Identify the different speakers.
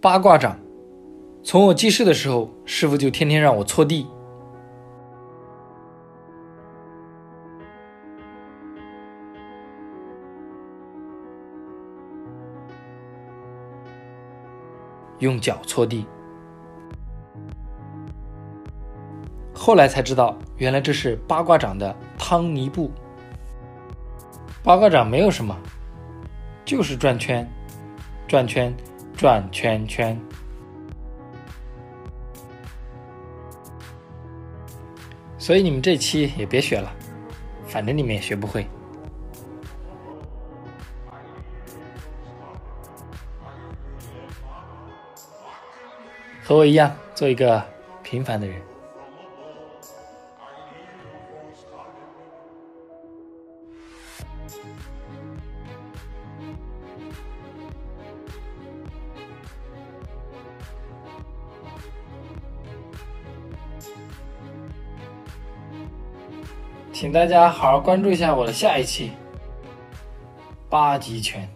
Speaker 1: 八卦掌。从我记事的时候，师傅就天天让我搓地。用脚搓地，后来才知道，原来这是八卦掌的汤泥布。八卦掌没有什么，就是转圈，转圈，转圈圈。所以你们这期也别学了，反正你们也学不会。和我一样，做一个平凡的人。请大家好好关注一下我的下一期八极拳。